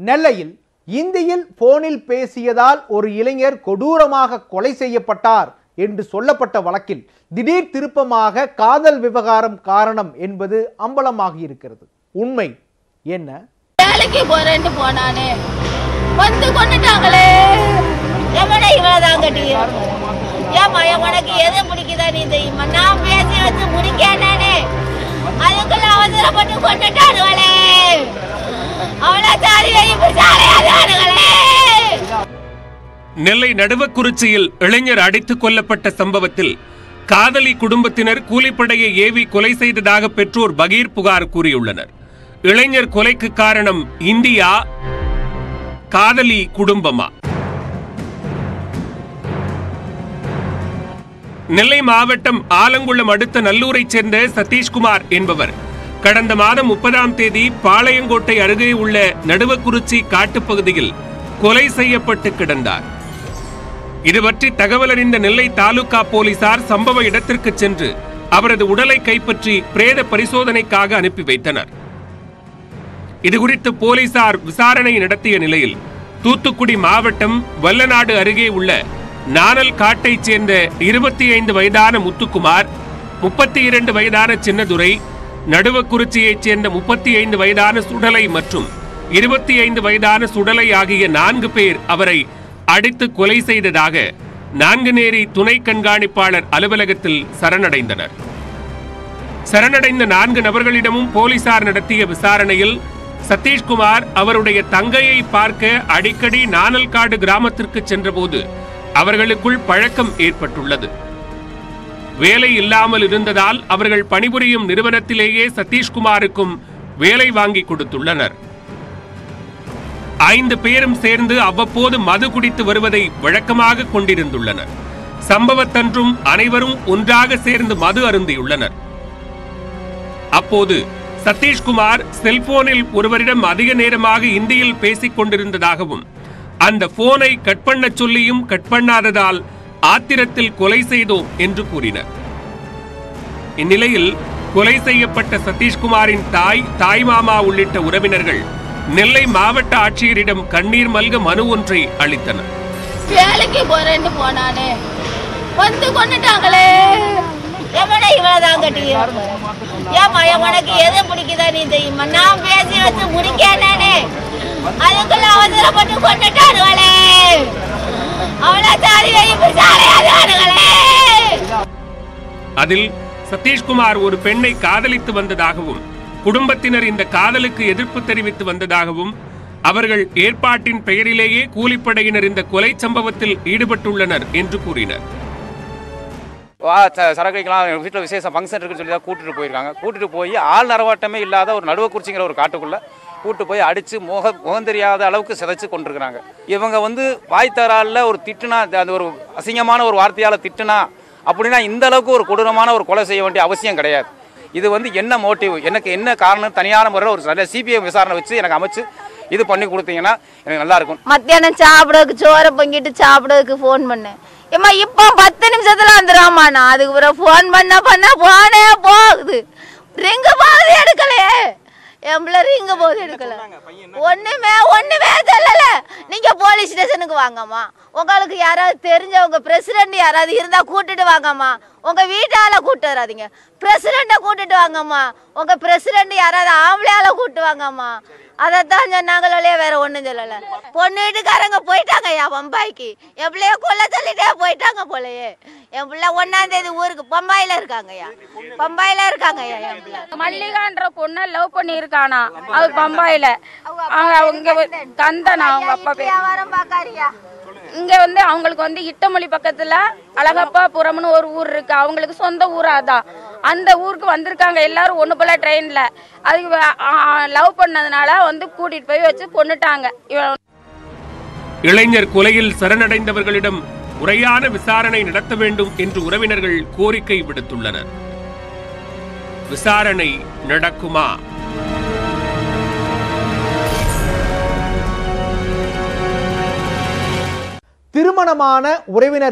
நெல்லையில் இந்தியில் போனில் பேசியதால் ஒரு இளைஞர் கொடூரமாக கொலை செய்யப்பட்டார் என்று சொல்லப்பட்ட வழக்கில் திடீர் திருப்பமாக காதல் விவகாரம் காரணம் என்பது அம்பலமாகி இருக்கிறது உண்மை என்ன? வேலைக்கு போறேன்ட்டு போனானே. வந்து கொண்டுட்டாங்களே. எவனை இவ்வளவுதான் கட்டி ஏமா உனக்கு எது பிடிக்குதா நீ தெரியுமா? நான் பேசி வச்சு முடிக்கானே அதுக்குள்ள அவசரப்பட்டு கொண்டுட்டாரு நெல்லை நடுவக்குறிச்சியில் இளைஞர் அடித்துக் கொல்லப்பட்ட சம்பவத்தில் காதலி குடும்பத்தினர் கூலிப்படையை ஏவி கொலை செய்ததாக பெற்றோர் பகீர் புகார் கூறியுள்ளனர். இளைஞர் கொலைக்கு காரணம் இந்தியா காதலி குடும்பமா? நெல்லை மாவட்டம் ஆலங்குளம் அடுத்த நல்லூரைச் சேர்ந்த சதீஷ்குமார் என்பவர். கடந்த மாதம் முப்பதாம் தேதி பாளையங்கோட்டை அருகே உள்ள நடுவக்குறிச்சி காட்டுப்பகுதியில் கொலை செய்யப்பட்டு கிடந்தார். இது பற்றி தகவல் அறிந்த நெல்லை தாலுகா போலீசார் சம்பவ இடத்திற்கு சென்று அவரது உடலை கைப்பற்றி பிரேத பரிசோதனைக்காக அனுப்பி வைத்தனர். இதுகுறித்து போலீசார் விசாரணை நடத்திய நிலையில் தூத்துக்குடி மாவட்டம் வல்லநாடு அருகே உள்ள நானல் காட்டைச் சேர்ந்த இருபத்தி ஐந்து வயதான முத்துக்குமார் முப்பத்தி இரண்டு வயதான சின்னதுரை நடுவக்குறிச்சியைச் சேர்ந்த முப்பத்தி ஐந்து வயதான சுடலை மற்றும் இருபத்தி ஐந்து வயதான சுடலை ஆகிய நான்கு பேர் அவரை அடித்து கொலை செய்ததாக நான்குநேரி துணை கண்காணிப்பாளர் அலுவலகத்தில் சரணடைந்தனர். சரணடைந்த நான்கு நபர்களிடமும் போலீசார் நடத்திய விசாரணையில் சதீஷ்குமார் அவருடைய தங்கையை பார்க்க அடிக்கடி நானல்காடு கிராமத்திற்கு சென்றபோது அவர்களுக்குள் பழக்கம் ஏற்பட்டுள்ளது. வேலை இல்லாமல் இருந்ததால் அவர்கள் பணிபுரியும் நிறுவனத்திலேயே சதீஷ்குமாருக்கும் வேலை வாங்கி கொடுத்துள்ளனர். ஐந்து பேரும் சேர்ந்து அவ்வப்போது மது குடித்து வருவதை வழக்கமாக கொண்டிருந்துள்ளனர். சம்பவத்தன்றும் அனைவரும் ஒன்றாக சேர்ந்து மது அருந்தியுள்ளனர். அப்போது சதீஷ்குமார் செல்போனில் ஒருவரிடம் அதிக நேரமாக இந்தியில் பேசிக் கொண்டிருந்ததாகவும் அந்த போனை கட் பண்ண சொல்லியும் கட் பண்ணாததால் ஆத்திரத்தில் கொலை செய்தோம் என்று கூறினர். இந்நிலையில் கொலை செய்யப்பட்ட சதீஷ்குமாரின் தாய் தாய்மாமா உள்ளிட்ட உறவினர்கள் நெல்லை மாவட்ட ஆட்சியரிடம் கண்ணீர் மல்க மனு ஒன்றை அளித்தனர். வேலைக்கு போறேன்னு போனானே. வந்து கொண்டுட்டாங்களே. எவனை இவ்வளவுதான் கட்டி ஏமா எவனுக்கு எதை பிடிக்குதா நீ தெரியுமா? நான் பேசி வச்சு முடிக்கேனே அதுக்குள்ள அவசரப்பட்டு கொண்டுட்டாருவாளே அதில் சதீஷ்குமார் ஒரு பெண்ணை காதலித்து வந்ததாகவும் குடும்பத்தினர் இந்த காதலுக்கு எதிர்ப்பு தெரிவித்து வந்ததாகவும் அவர்கள் ஏற்பாட்டின் பெயரிலேயே கூலிப்படையினர் இந்த கொலை சம்பவத்தில் ஈடுபட்டுள்ளனர் என்று கூறினர். வா சரக்குலாம் வீட்டில் விசேஷம் ஃபங்க்ஷன் இருக்குன்னு சொல்லி தான் கூட்டிட்டு போயிருக்காங்க. கூட்டிட்டு போய் ஆள் நரவாட்டமே இல்லாத ஒரு நடுவ குறிச்சிங்கிற ஒரு காட்டுக்குள்ள கூட்டு போய் அடித்து முக முகம் தெரியாத அளவுக்கு சிதைச்சு கொண்டிருக்கிறாங்க. இவங்க வந்து வாய்த்தாரால ஒரு திட்டுனா அந்த ஒரு அசிங்கமான ஒரு வார்த்தையால் திட்டுனா அப்படின்னா இந்த அளவுக்கு ஒரு கொடூரமான ஒரு கொலை செய்ய வேண்டிய அவசியம் கிடையாது. இது வந்து என்ன மோட்டிவ்? எனக்கு என்ன காரணம்? தனியான முறையில் ஒரு நல்ல சிபிஐ விசாரணை வச்சு எனக்கு அமைச்சு இது பண்ணி கொடுத்தீங்கன்னா எனக்கு நல்லா இருக்கும். மத்தியானம் சாப்பிடறதுக்கு சோறை பொங்கிட்டு சாப்பிடறதுக்கு ஃபோன் பண்ணேன். ஏமா இப்போ பத்து நிமிஷத்துல வந்துடாமா நான் அதுக்கு பிறகு ஃபோன் பண்ண பண்ண போனே போகுது. ரிங்கு போகுது எடுக்கலையே. என் பிள்ளை ரிங்கு போகுது எடுக்கல. ஒண்ணுமே ஒண்ணுமே சொல்லல நீங்க போலீஸ் ஸ்டேஷனுக்கு வாங்கம்மா. உங்களுக்கு யாராவது தெரிஞ்சவங்க பிரசிடென்ட் யாராவது இருந்தா கூட்டிட்டு வாங்கம்மா. உங்க வீட்டால கூட்டு வராதீங்க. பிரசிடெண்ட்டை கூட்டிட்டு வாங்கம்மா. உங்க பிரசிடென்ட் யாராவது ஆம்பளையால கூட்டு வாங்கம்மா. அதைத்தான் சொன்னாங்களே வேற ஒண்ணும் சொல்லல. பொண்ணு வீட்டுக்காரங்க போயிட்டாங்க ஐயா பம்பாய்க்கு. என் பிள்ளைய கொல்ல சொல்லிட்டே போயிட்டாங்க போலயே. என் பிள்ளை ஒன்னாம் தேதி ஊருக்கு பம்பாயில இருக்காங்க ஐயா பம்பாயில இருக்காங்க ஐயா என் பிள்ளை. மல்லிகான்ற பொண்ணை லவ் பண்ணியிருக்கானா? அது பம்பாயில. அவங்க கந்தனா அவங்க அப்பா பேர். வியாபாரம் பாக்காரியா இங்க வந்து அவங்களுக்கு வந்து இட்டமொழி பக்கத்துல அழகப்பாபுரம்னு ஒரு ஊர் இருக்கு. அவங்களுக்கு சொந்த ஊர் அதான். அந்த ஊருக்கு வந்திருக்காங்க எல்லாரும் ஒண்ணு போல ட்ரெயின்ல அதுக்கு லவ் பண்ணதுனால வந்து கூட்டிட்டு போய் வச்சு கொன்னுட்டாங்க இவன் இளைஞர் கொலையில் சரணடைந்தவர்களிடம் முறையான விசாரணை நடத்த வேண்டும் என்று உறவினர்கள் கோரிக்கை விடுத்துள்ளனர். விசாரணை நடக்குமா? திருமணமான உறவினர்